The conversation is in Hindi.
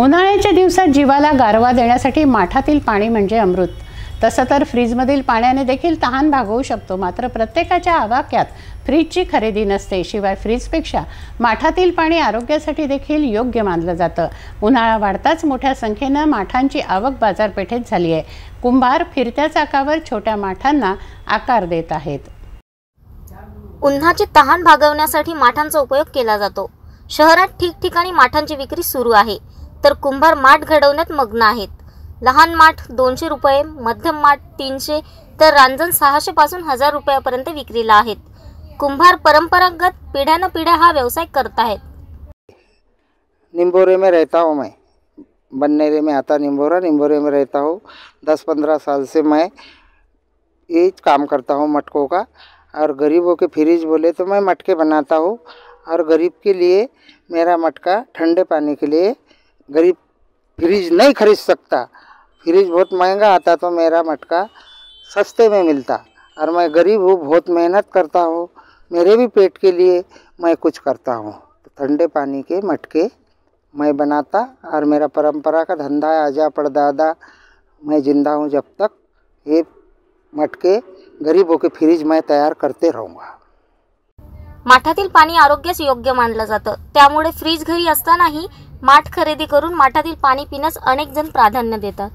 उन्हाळ्याच्या दिवसात जीवाला गारवा देण्यासाठी माठातील पाणी म्हणजे अमृत. तसं तर फ्रीजमधील पाण्याने देखील तहान भागवू शकतो मात्र प्रत्येकाच्या आवाक्यात फ्रीजची खरेदी नसते शिवाय फ्रीजपेक्षा माठातील पाणी आरोग्यासाठी देखील योग्य मानलं जातं. उन्हाळा वाढताच मोठ्या संख्येनं माठांची आवक बाजारपेठेत झाली आहे. कुंभार फिरत्या चाकावर छोट्या माठांना आकार देत आहेत. उन्हाची तहान भागवण्यासाठी माठांचा उपयोग केला जातो. शहरात ठिकठिकाणी माठांची विक्री सुरू आहे. तर कुंभार माठ घडवण्यात मग्न आहेत. लहान माठ दोनशे रुपये, मध्यम माठ तीनशे, तर रांजण सहाशे पासून हज़ार रुपयापर्यंत विक्रीला आहेत. कुंभार परंपरागत पिढ्यानं पिढ्या हा व्यवसाय करत आहेत. निम्बोरे में रहता हूँ मैं. बन्नेरे में आता निम्बोरा निम्बोरे में रहता हूँ दस पंद्रह साल से मैं यही काम करता हूँ मटकों का। और गरीबों के फ्रिज बोले तो मैं मटके बनाता हूँ। और गरीब के लिए मेरा मटका ठंडे पानी के लिए गरीब फ्रिज नहीं खरीद सकता। फ्रिज बहुत महँगा आता तो मेरा मटका सस्ते में मिलता। और मैं गरीब हूँ, बहुत मेहनत करता हूँ, मेरे भी पेट के लिए मैं कुछ करता हूँ। तो ठंडे पानी के मटके मैं बनाता और मेरा परंपरा का धंधा है, आजा पड़दादा मैं ज़िंदा हूँ जब तक। ये मटके गरीबों के फ्रिज मैं तैयार करते रहूँगा। माठातील पाणी आरोग्यास योग्य मानलं जातं. त्यामुळे फ्रीज घरी असतानाही माठ खरेदी करून माठातील पाणी पिण्यास अनेक जण प्राधान्य देतात.